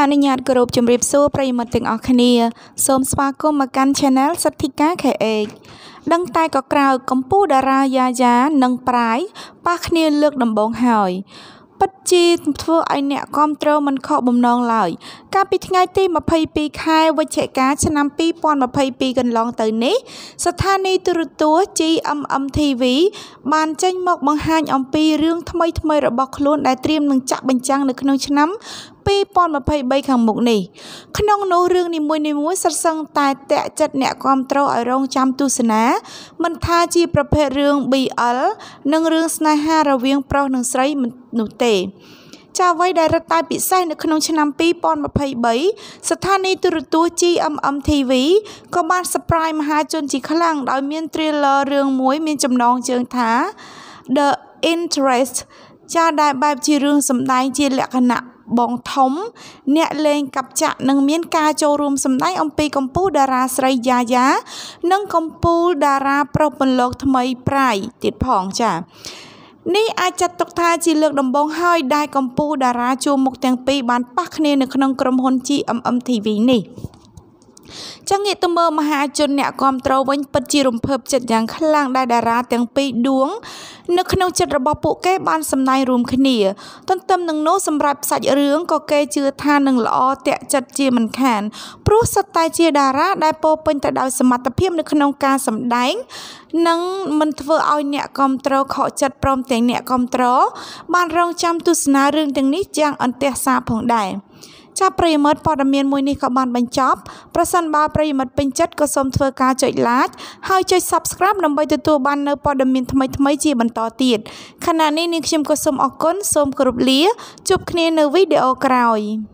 អនុញ្ញាតគោរពជម្រាបសួរប្រិយមិត្តទាំងអស់គ្នា សូមស្វាគមន៍មកកាន់ Channel សទ្ធិកា KH ដឹងតែក៏ក្រៅកម្ពុជាតារាយ៉ាយ៉ានិងប្រាយប៉ះគ្នាលើកដំបូងហើយពិត ជាធ្វើឲ្យអ្នកគ្រប់គ្រងមិនខកបំណងឡើយកាលពីថ្ងៃទី22ខែវិច្ឆិកាឆ្នាំ2022កន្លងទៅនេះ ស្ថានីយទូរទស្សន៍ GMM TV បានចេញមកបង្ហាញអំពីរឿងថ្មីថ្មីរបស់ខ្លួនដែលត្រៀមនឹងចាក់បញ្ចាំងនៅក្នុងឆ្នាំ2023ខាងមុខនេះក្នុងនោះរឿងនីមួយៗសិតសឹងតែតាក់ចិត្តអ្នកគ្រប់គ្រងឲ្យរងចាំទស្សនា មិនថាជាប្រភេទរឿង BL និងរឿងស្នេហារវាងប្រុសនិងស្រីនោះទេចាអ្វីដែលរឹតតែពិសេសនៅក្នុងឆ្នាំ2023ស្ថានីយទូរទស្សន៍ GMM TV ក៏បាន surprise មហាជនជាខ្លាំងដោយមាន trailer រឿងមួយមានចំណងជើងថា The Interest ចាដែលបែបជារឿងសម្ដែងជាលក្ខណៈបងធំ អ្នកលេងកັບចាក់នឹងមានការចូលរួមសម្ដែងអំពីកម្ពុជាតារាស្រីយ៉ាយ៉ា និងកម្ពុជាតារាប្រុសពន្លកថ្មីប្រាយទៀតផងចា៎ នេះអាចចាត់ទុកថាជាលើកដំបូងហើយដែលកម្ពុជាតារាជួរមុខទាំងពីរបានប៉ះគ្នានៅក្នុងក្រុមហ៊ុន GMM TV នេះចឹងងាកទៅមើលមហាជនអ្នកគ្រប់គ្រងវិញពិតជារំភើបចិត្តយ៉ាងខ្លាំងដែលតារាទាំងពីរដួង នៅក្នុងចិត្តរបស់ពួកគេបានសម្ដែងរួមគ្នា ទន្ទឹមនឹងនោះសម្រាប់សាច់រឿងក៏គេជឿថានឹងល្អតាក់ចិត្តជាមិនខានព្រោះសុទ្ធតែជាតារាដែលពោពេញទៅដោយសមត្ថភាពនៅក្នុងការសម្ដែងនិងមិនធ្វើឲ្យអ្នកគ្រប់គ្រងខកចិត្តព្រមទាំងអ្នកគ្រប់គ្រងបានរងចាំទស្សនារឿងទាំងនេះយ៉ាងអន្ទះសារផងដែរ ចាប់ប្រិយមិត្តព័ត៌មានមួយនេះក៏បានបញ្ចប់ប្រសិនបើប្រិយមិត្តពេញចិត្តក៏សូមធ្វើការចុច like ហើយចុច subscribe ដើម្បីទទួលបាននូវព័ត៌មានថ្មីៗជាបន្តទៀតខណៈនេះនាងខ្ញុំក៏សូមអរគុណសូមគោរពលាជួបគ្នានៅវីដេអូក្រោយ